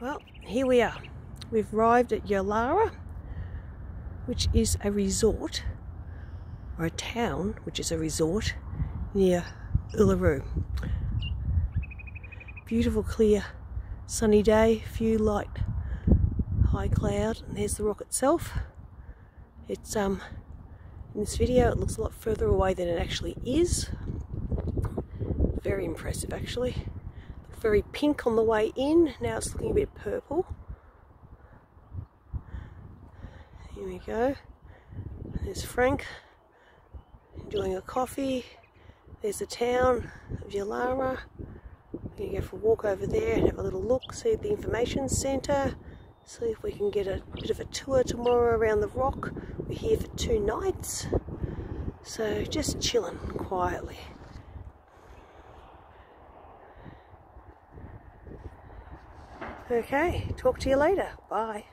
Well, here we are. We've arrived at Yulara, which is a resort, or a town, which is a resort near Uluru. Beautiful, clear, sunny day, few light, high cloud, and there's the rock itself. It's um in this video it looks a lot further away than it actually is. Very impressive actually. Very pink on the way in, now it's looking a bit purple. Here we go. There's Frank enjoying a coffee. There's the town of Yulara. We're going to go for a walk over there and have a little look, see the information centre, see if we can get a bit of a tour tomorrow around the rock. We're here for two nights, so just chilling quietly. Okay, talk to you later. Bye.